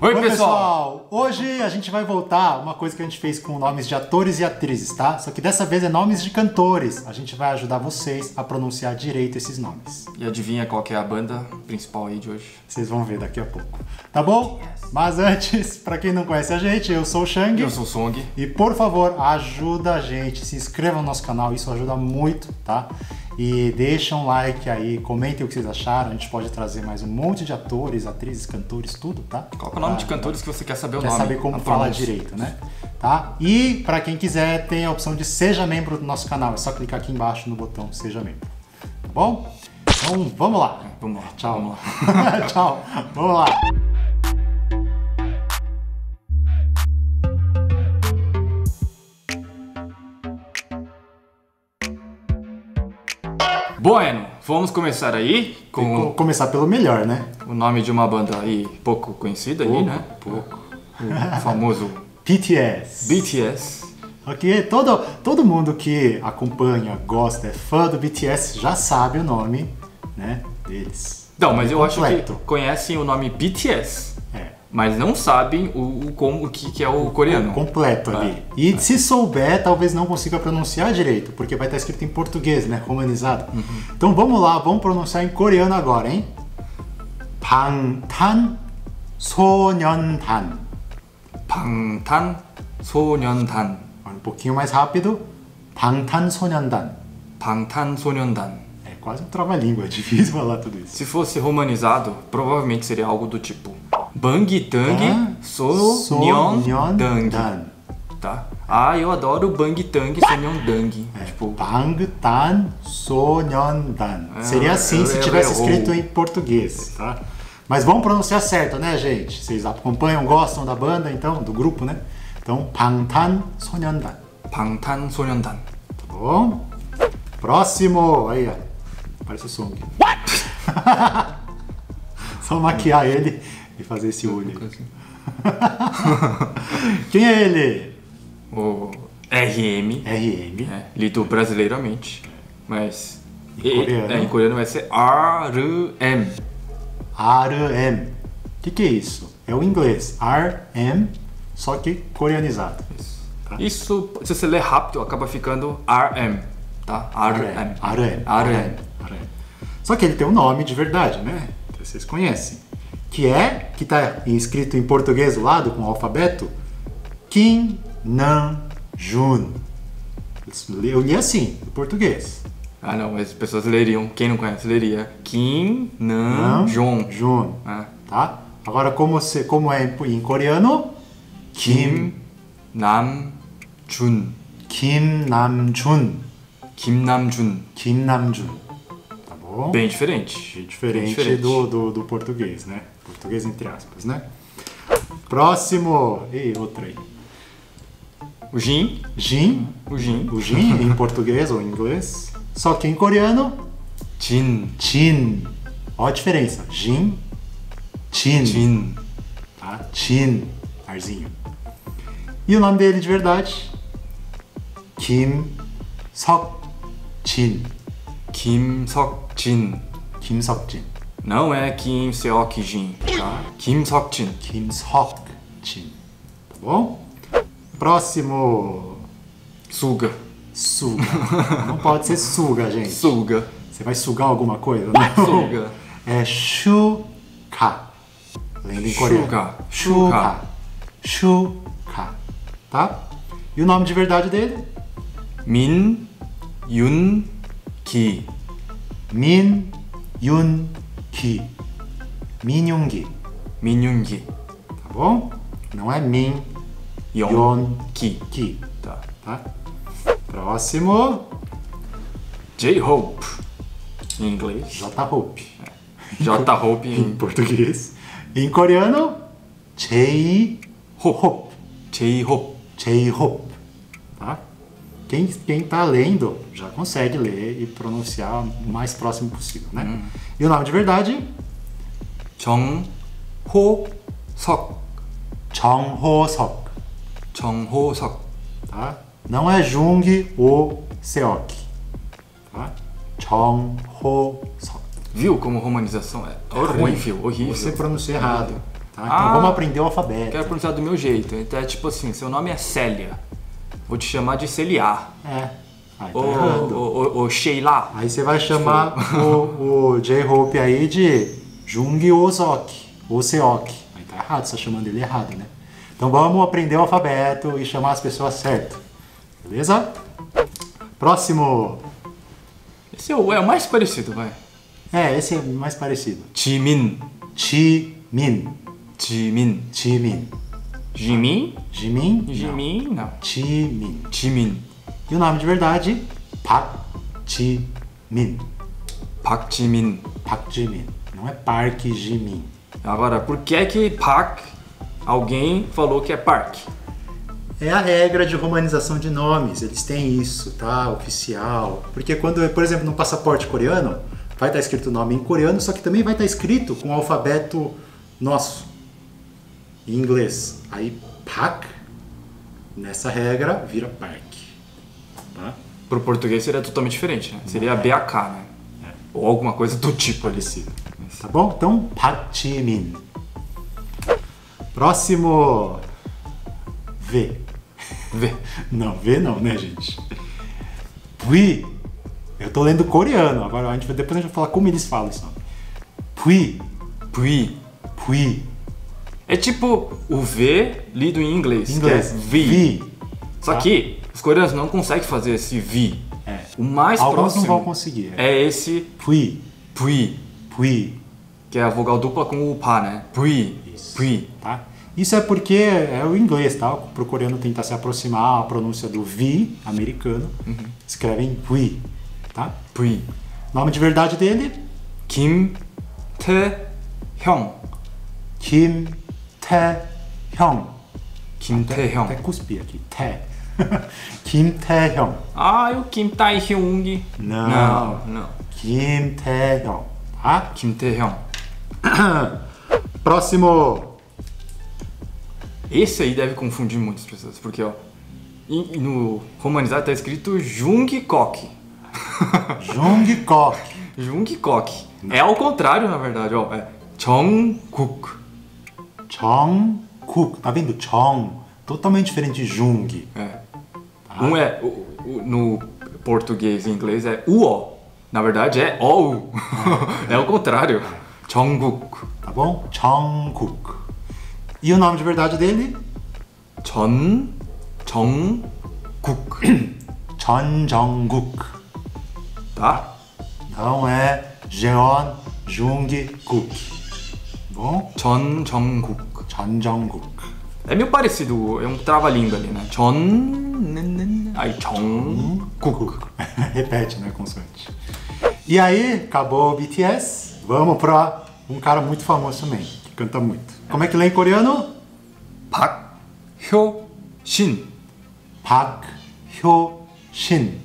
Oi, Oi, pessoal. Hoje a gente vai voltar uma coisa que a gente fez com nomes de atores e atrizes, tá? Só que dessa vez é nomes de cantores. A gente vai ajudar vocês a pronunciar direito esses nomes. E adivinha qual que é a banda principal aí de hoje? Vocês vão ver daqui a pouco. Tá bom? Mas antes, pra quem não conhece a gente, eu sou o Shang. Eu sou o Song. E por favor, ajuda a gente, se inscreva no nosso canal, isso ajuda muito, tá? E deixa um like aí, comentem o que vocês acharam. A gente pode trazer mais um monte de atores, atrizes, cantores, tudo, tá? Qual é o nome Pra- de cantores que você quer saber o Quer nome? saber como falar direito, né? Tá? E para quem quiser, tem a opção de seja membro do nosso canal. É só clicar aqui embaixo no botão seja membro. Tá bom? Então vamos lá. Vamos lá. Tchau. Vamos lá. Tchau. Vamos lá. Bueno, vamos começar aí com começar pelo melhor, né? o nome de uma banda aí pouco conhecida aí, Pouco, né? pouco. O famoso BTS. BTS. Ok? Todo, todo mundo que acompanha, gosta, é fã do BTS já sabe o nome, né? Deles. Não, mas eu acho que Completo. conhecem o nome BTS, É mas não sabem o, o como o que, que é o coreano. completo ali. É, E se souber, talvez não consiga pronunciar direito, porque vai estar escrito em português, né? Romanizado. Uhum. Então vamos lá, vamos pronunciar em coreano agora, hein? 방탄 소년단. 방탄 소년단. Um pouquinho mais rápido. 방탄소년단. 방탄소년단. É quase um trava-língua, é difícil falar tudo isso. Se fosse romanizado, provavelmente seria algo do tipo Bang Tang ah, so Nyon, nyon Dang. Dan. Tá? Ah, eu adoro Bang Tang so Dang. É, tipo, Bang Tan Sonyon Dan. É, Seria assim se é, é, tivesse é, escrito em português, tá? Mas vamos pronunciar certo, né, gente? Vocês acompanham, gostam da banda, então, do grupo, né? Então, Bangtan Sonyeondan. Bangtan Sonyeondan. Tá bom? Próximo! Aí, ó. Parece o Song. What? Só maquiar ele e fazer esse olho. Quem é ele? O RM, RM. é, lido brasileiramente, mas Em coreano? é, em coreano vai ser RM. RM. O que, que é isso? É o inglês. RM, só que coreanizado. Tá. Isso, se você ler rápido, acaba ficando RM, tá? RM. RM. RM. RM. Só que ele tem um nome de verdade, né? Vocês conhecem. Que é, que tá escrito em português do lado, com o alfabeto, Kim Nam Jun. Eu li assim, em português. Ah, não, mas as pessoas leriam, quem não conhece, leria Kim Nam Jong. Jun. Ah, Tá? Agora, como, se, como é em, em coreano, Kim Nam Jun. Kim Nam Jun. Kim Nam Jun. Kim Nam Jun. Tá bom? Bem diferente. Diferente, Bem diferente. Do, do, do português, né? Português entre aspas, né? Próximo. E outro aí. O Jin. Jin. O Jin. O Jin em português ou em inglês. Só que em coreano, Jin. Jin. Olha a diferença. Jin, Jin. Jin. Tá? Jin. Arzinho. E o nome dele de verdade? Kim Sok Jin. Kim Seok Jin. Kim Sok Jin. Não é Kim Seok Jin, tá? Kim Seok Jin. Kim Sok Jin. Tá bom? Próximo. Suga. Suga. Não pode ser suga, gente. Suga. Você vai sugar alguma coisa? Não. Suga. É shuka. Lendo em coreano. Shuka. Shuka. Shuka. Tá? E o nome de verdade dele? Min Yun Ki. Min Yun Ki. Min Yun Ki. Min Yun Ki. Tá bom? Não é Min Yon Yun Ki. Ki. Tá. Tá? Próximo. J-Hope. Em inglês. J-Hope. J-Hope Em em português. Em coreano, J-Hope. J-Hope. J-Hope. Tá? Quem, quem tá lendo já consegue ler e pronunciar o mais próximo possível, né? E o nome de verdade? 정호석. 정호석. 정호석. Tá? Não é Jung ou Seok. Tá? 정호석. Viu como romanização é horrível, horrível. Você pronunciou errado. Tá? Então Ah. vamos aprender o alfabeto. Quero pronunciar do meu jeito. Então é tipo assim, seu nome é Célia. Vou te chamar de Celia. É. Aí tá Ou, errando. ou, ou- ou Sheila. Aí você vai chamar o, o J-Hope aí de Jung Ozok, ou Seok. Aí tá errado, você tá chamando ele errado, né? Então vamos aprender o alfabeto e chamar as pessoas certo. Beleza? Próximo. Esse é o, é o mais parecido, vai. É, esse é mais parecido. Jimin. Chi-min. Jimin. Chi-min. Jimin? Jimin? Jimin? Não. Chi-min. Jimin. E o nome de verdade? Park Ji-min. Park Jimin. Park Ji-min. Não é Park Ji-min. Agora, por que é que Park, alguém falou que é Park? É a regra de romanização de nomes, eles têm isso, tá? Oficial. Porque quando, por exemplo, no passaporte coreano, vai estar escrito o nome em coreano, só que também vai estar escrito com o alfabeto nosso, em inglês. Aí, Pak, nessa regra, vira Park. Tá? Pro português seria totalmente diferente, né? Seria BAK, né? Ou alguma coisa do tipo ali. Parecido. Tá bom? Então, Park Ji-min. Próximo. V. Vê. Não, V não, né, gente? Pui. Eu tô lendo coreano, agora a gente vai, depois a gente vai falar como eles falam isso. Pui. Pui. Pui. É tipo o V lido em inglês. Inglês. Que é V. Vi. Só tá? que os coreanos não conseguem fazer esse V. É. O mais Alguns próximo não vão conseguir. É. é esse Pui. Pui, Pui. que é a vogal dupla com o pá, né? Pui. Isso. Pui. Tá? Isso é porque é o inglês, tá? Pro coreano tentar se aproximar à pronúncia do vi americano, Uhum. escrevem pui, tá? Pui. Nome de verdade dele? Kim Tae-hyung. Kim Tae-hyung. Kim Até Tae-hyung. cuspi aqui. Tae. Kim Tae-hyung. Ah, e o Kim Tae-hyung. Não. Não, não. Kim Tae-hyung. Tá? Kim Tae-hyung. Próximo. Esse aí deve confundir muitas pessoas, porque ó, no romanizado tá escrito Jungkook. Jungkook. Jungkook. É ao contrário, na verdade, ó. É Jungkook. Chong Cook. Tá vendo? Chong. Totalmente diferente de Jung. É. Tá? Um é. O, o, no português e inglês é UO. Na verdade é OU. é, é o contrário. Jungkook. Tá bom? Jungkook. E o nome de verdade dele? Chon Jungkook. Chon Jungkook. Tá? Não é Jeon Jung Jungkook bom? John Jungkook. John Jungkook. É meio parecido, é um trava-língua ali, né? John. Aí, Jungkook. Repete, né, consoante. E aí, acabou o BTS. Vamos pra um cara muito famoso também, que canta muito. Como é que lê em coreano? Park Hyo-shin. Park Hyo-shin.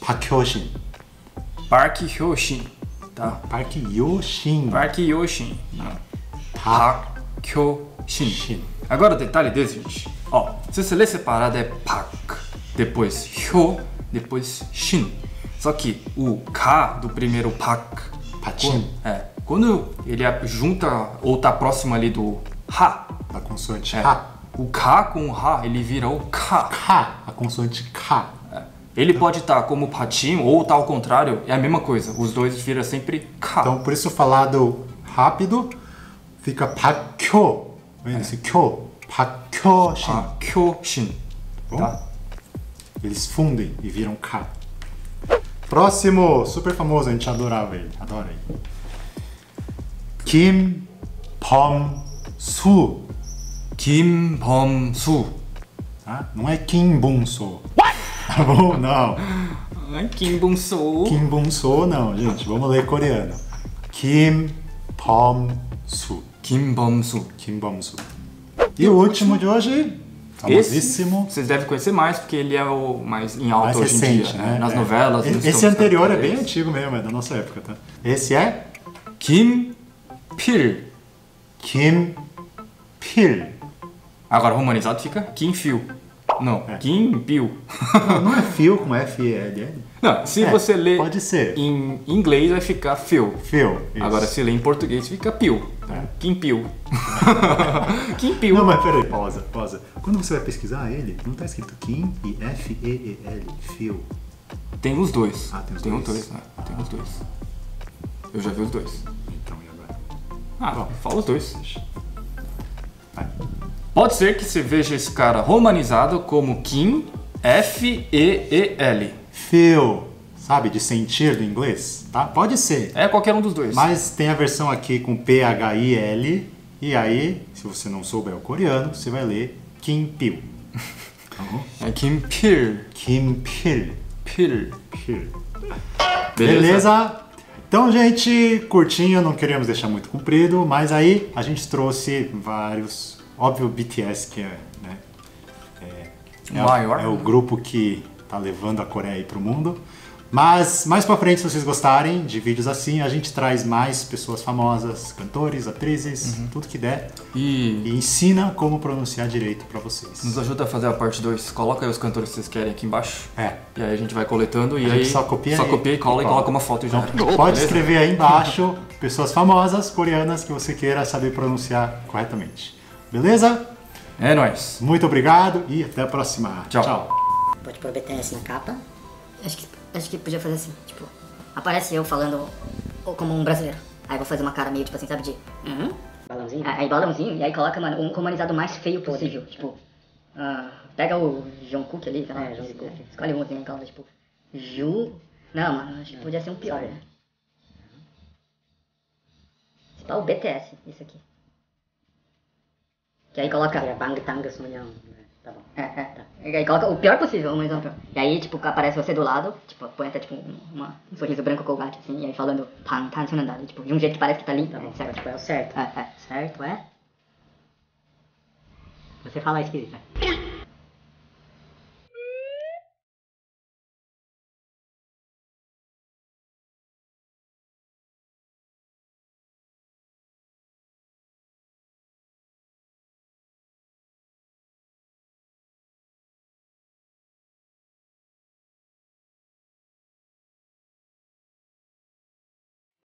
Park Hyo-shin. Park Hyo-shin. Tá? Park Yoshin. Park Hyoshin. Shin. Agora o detalhe desse, gente. Ó, se você ler separado é Park, depois Hyo, depois Shin. Só que o K do primeiro Park, Patim. é, quando ele junta ou tá próximo ali do Ha, A consoante é, o K com o Ha, ele vira o K. K. A consoante K. Ele pode estar como Patim ou tá ao contrário, é a mesma coisa. Os dois viram sempre K. Então, por isso falado rápido, fica Pakyo. Vendo esse Kyo? Pakyo Shin. Park Hyoshin. Bom? Tá? Eles fundem e viram K. Próximo, super famoso, a gente adorava ele, adora ele. Kim Pom Su. Kim Bom-su. Tá? Não é Kim Bum So. Tá bom? Não. Kim Bom-su. Kim Bum So não, gente. Vamos ler coreano. Kim Pom Su. Kim Bom-su. Kim Bom Su. E o último de hoje, famosíssimo. Esse, vocês devem conhecer mais, porque ele é o mais em alta mais hoje recente, em dia, né? né? Nas É. novelas. nos Esse filmes anterior é bem antigo mesmo, é da nossa época, tá? Esse é Kim Pil. Kim Pil. Agora romanizado fica Kim Phil. Não, É. Kim Pil. Não, não é Phil como F-E-L-L. Não, se É, você lê pode ser. em inglês vai ficar Phil. Phil. isso. Agora se lê em português fica Pil. Kim Pil. Kim Pil. Não, mas peraí, pausa, pausa. Quando você vai pesquisar ele, não tá escrito Kim e F-E-E-L, Phil. Tem os dois. Ah, tem os tem dois. os dois, né? Tem os dois. Eu já vi os dois. Então, e agora? Ah, Bom. fala os dois. Vai. Pode ser que você veja esse cara romanizado como Kim F-E-E-L. Phil, sabe, de sentir do inglês, tá? Pode ser. É qualquer um dos dois. Mas tem a versão aqui com P-H-I-L, e aí, se você não souber o coreano, você vai ler Kim Pil. Tá? É Kim Pil. Kim Pil. Pil. Pil. Beleza? Beleza? Então, gente, curtinho, não queríamos deixar muito comprido, mas aí a gente trouxe vários. Óbvio, BTS, que é, né, é, é, Maior, é o grupo que tá levando a Coreia aí pro mundo. Mas mais pra frente, se vocês gostarem de vídeos assim, a gente traz mais pessoas famosas, cantores, atrizes, Uhum. tudo que der, E e ensina como pronunciar direito pra vocês. nos ajuda a fazer a parte 2. Coloca aí os cantores que vocês querem aqui embaixo. É. E aí a gente vai coletando e aí só copia só e- copia e cola e cola. coloca uma foto já. Então, era. pode Beleza? escrever aí embaixo pessoas famosas coreanas que você queira saber pronunciar corretamente. Beleza? É nóis. Muito obrigado e até a próxima. Tchau. Pode pôr BTS na capa. Acho que, acho que podia fazer assim, tipo, aparece eu falando como um brasileiro. Aí eu vou fazer uma cara meio, tipo assim, sabe, de. Uhum. Balãozinho. Aí balãozinho, e aí coloca, mano, um romanizado mais feio possível. Tipo, ah, pega o Jungkook ali, sei lá. É, Jungkook. Escolhe um assim, coloca, tipo, Ju. Não, mano, acho que podia ser um pior, né? Pá, o BTS, isso aqui. Que aí coloca. É Bangtang Sonyeon. Tá bom. É, é, tá. E aí coloca o pior possível, um exemplo. E aí, tipo, aparece você do lado, tipo, põe até, tipo, um- uma, um sorriso branco colgate, assim, e aí falando pan, tan, sunandada, tipo, de um jeito que parece que tá ali, Tá bom. certo? Tipo, é o certo. É, é. Certo, é? Você fala esquisito.